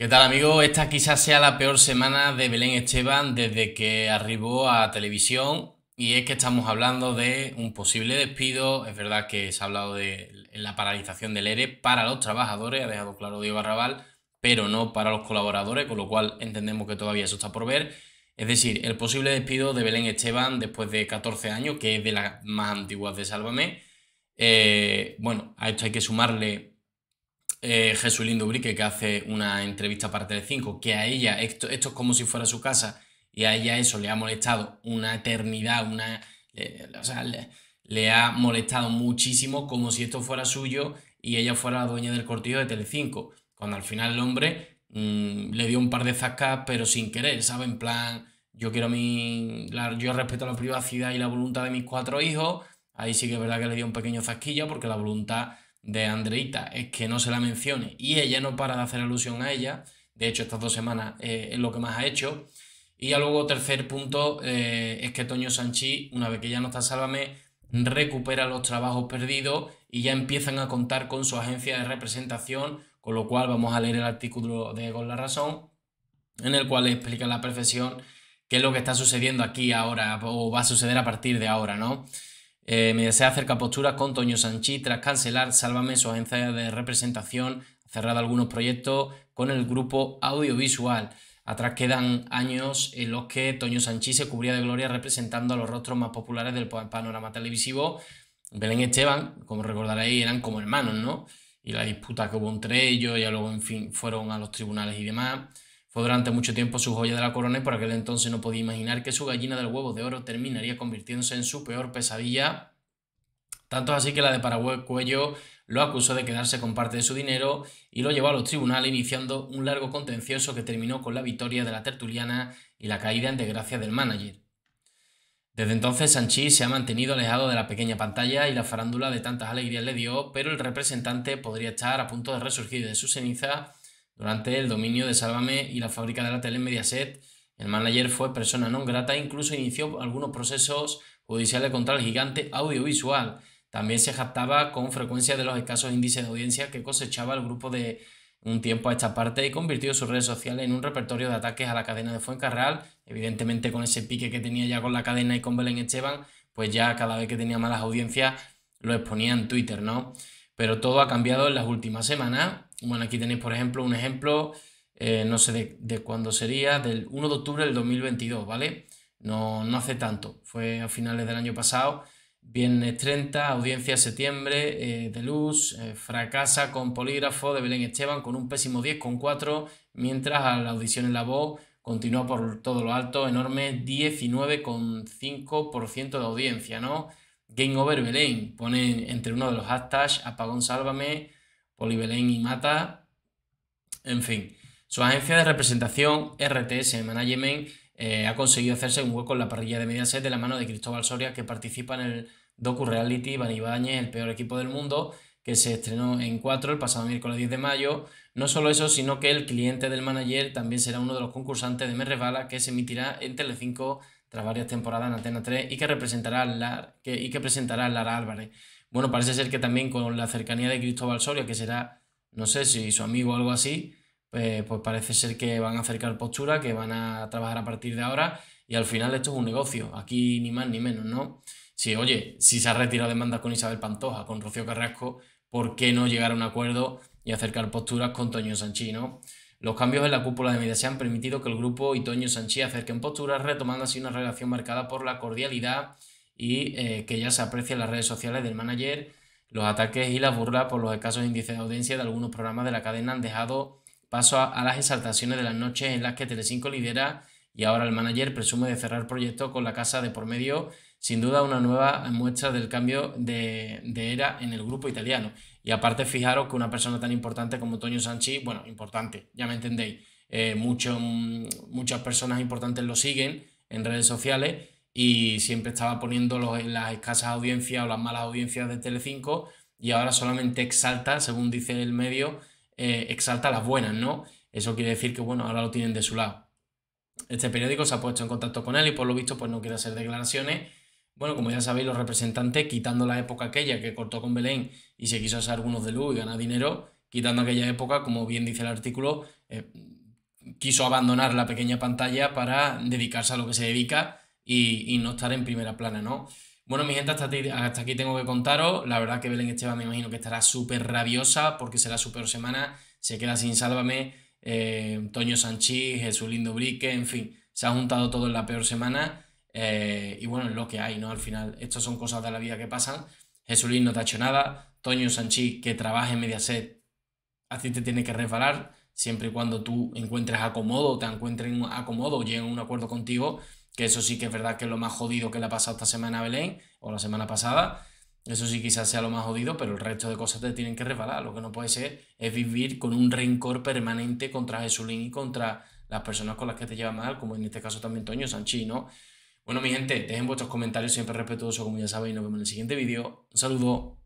¿Qué tal amigos? Esta quizás sea la peor semana de Belén Esteban desde que arribó a televisión y es que estamos hablando de un posible despido, es verdad que se ha hablado de la paralización del ERE para los trabajadores, ha dejado claro Diego Arrabal, pero no para los colaboradores, con lo cual entendemos que todavía eso está por ver. Es decir, el posible despido de Belén Esteban después de 14 años, que es de las más antiguas de Sálvame. Eh, bueno, a esto hay que sumarle eh, Jesulín Dubrique, que hace una entrevista para Telecinco, que a ella, esto, es como si fuera su casa, y a ella eso le ha molestado una eternidad, una, o sea, le, ha molestado muchísimo como si esto fuera suyo y ella fuera la dueña del cortillo de Telecinco, cuando al final el hombre mm, le dio un par de zascas, pero sin querer, ¿sabe? En plan, yo quiero mi, yo respeto la privacidad y la voluntad de mis cuatro hijos, ahí sí que es verdad que le dio un pequeño zasquillo, porque la voluntad de Andreita es que no se la mencione y ella no para de hacer alusión a ella. De hecho, estas dos semanas eh, es lo que más ha hecho. Y ya luego, tercer punto, eh, es que Toño Sanchi, una vez que ya no está Sálvame, recupera los trabajos perdidos y ya empiezan a contar con su agencia de representación, con lo cual vamos a leer el artículo de Con la Razón, en el cual explica la perfección qué es lo que está sucediendo aquí ahora o va a suceder a partir de ahora, ¿no? Eh, me desea acerca posturas con Toño Sanchi tras cancelar Sálvame su agencia de representación, cerrado algunos proyectos con el grupo audiovisual. Atrás quedan años en los que Toño Sanchi se cubría de gloria representando a los rostros más populares del panorama televisivo. Belén Esteban, como recordaréis, eran como hermanos, ¿no? Y la disputa que hubo entre ellos, ya luego, en fin, fueron a los tribunales y demás. Fue durante mucho tiempo su joya de la corona y por aquel entonces no podía imaginar que su gallina del huevo de oro terminaría convirtiéndose en su peor pesadilla. Tanto así que la de Paraguay Cuello lo acusó de quedarse con parte de su dinero y lo llevó a los tribunales iniciando un largo contencioso que terminó con la victoria de la tertuliana y la caída en desgracia del manager. Desde entonces Sanchi se ha mantenido alejado de la pequeña pantalla y la farándula de tantas alegrías le dio, pero el representante podría estar a punto de resurgir de su ceniza durante el dominio de Sálvame y la fábrica de la tele Mediaset, el manager fue persona non grata e incluso inició algunos procesos judiciales contra el gigante audiovisual. También se jactaba con frecuencia de los escasos índices de audiencia que cosechaba el grupo de un tiempo a esta parte y convirtió sus redes sociales en un repertorio de ataques a la cadena de Fuencarral. Evidentemente con ese pique que tenía ya con la cadena y con Belén Esteban, pues ya cada vez que tenía malas audiencias lo exponía en Twitter, ¿no? Pero todo ha cambiado en las últimas semanas bueno, aquí tenéis, por ejemplo, un ejemplo, eh, no sé de, cuándo sería, del 1 de octubre del 2022, ¿vale? No, no hace tanto, fue a finales del año pasado. Viernes 30, audiencia septiembre, eh, de luz, eh, fracasa con polígrafo de Belén Esteban con un pésimo 10,4, mientras a la audición en la voz continúa por todo lo alto, enorme 19,5% de audiencia, ¿no? Game Over Belén pone entre uno de los hashtags apagón sálvame Belén y Mata, en fin. Su agencia de representación, RTS Management, eh, ha conseguido hacerse un hueco en la parrilla de Mediaset de la mano de Cristóbal Soria, que participa en el docu-reality Banibáñez, el peor equipo del mundo, que se estrenó en 4 el pasado miércoles 10 de mayo. No solo eso, sino que el cliente del manager también será uno de los concursantes de Me que se emitirá en Telecinco tras varias temporadas en Antena 3 y que, representará a que, y que presentará Lara Álvarez. Bueno, parece ser que también con la cercanía de Cristóbal Soria, que será, no sé si su amigo o algo así, pues, pues, parece ser que van a acercar postura, que van a trabajar a partir de ahora y al final esto es un negocio, aquí ni más ni menos, ¿no? Si, oye, si se ha retirado demandas con Isabel Pantoja, con Rocío Carrasco, ¿por qué no llegar a un acuerdo y acercar posturas con Toño Sanchi, ¿no? Los cambios en la cúpula de media se han permitido que el grupo y Toño Sanchi acerquen posturas, retomando así una relación marcada por la cordialidad y eh, que ya se aprecia en las redes sociales del manager. Los ataques y las burlas por los escasos índices de audiencia de algunos programas de la cadena han dejado paso a, las exaltaciones de las noches en las que Telecinco lidera y ahora el manager presume de cerrar proyectos con la casa de por medio, sin duda una nueva muestra del cambio de, era en el grupo italiano. Y aparte fijaros que una persona tan importante como Toño Sanchi, bueno, importante, ya me entendéis, eh, mm, muchas personas importantes lo siguen en redes sociales y siempre estaba poniendo las escasas audiencias o las malas audiencias de Telecinco y ahora solamente exalta, según dice el medio, eh, exalta las buenas, ¿no? Eso quiere decir que, bueno, ahora lo tienen de su lado. Este periódico se ha puesto en contacto con él y por lo visto pues no quiere hacer declaraciones. Bueno, como ya sabéis, los representantes, quitando la época aquella que cortó con Belén y se quiso hacer algunos de luz y ganar dinero, quitando aquella época, como bien dice el artículo, eh, quiso abandonar la pequeña pantalla para dedicarse a lo que se dedica y, no estar en primera plana, ¿no? Bueno, mi gente, hasta aquí, hasta aquí tengo que contaros. La verdad que Belén Esteban me imagino que estará súper rabiosa porque será su peor semana. Se queda sin Sálvame. Eh, Toño Sanchi, Jesús Lindo Brique, en fin, se ha juntado todo en la peor semana. Eh, y bueno, es lo que hay, ¿no? Al final, estas son cosas de la vida que pasan. Jesulín no te ha hecho nada. Toño Sanchi, que trabaja en Mediaset, a ti te tiene que resbalar siempre y cuando tú encuentres acomodo, te encuentren acomodo lleguen a un acuerdo contigo, que eso sí que es verdad que es lo más jodido que le ha pasado esta semana a Belén o la semana pasada. Eso sí quizás sea lo más jodido, pero el resto de cosas te tienen que resbalar. Lo que no puede ser es vivir con un rencor permanente contra Jesulín y contra las personas con las que te lleva mal, como en este caso también Toño Sanchi, ¿no? Bueno, mi gente, dejen vuestros comentarios siempre respetuosos, como ya sabéis, nos vemos en el siguiente vídeo. Un saludo.